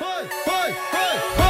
Hey, hey, hey, hey.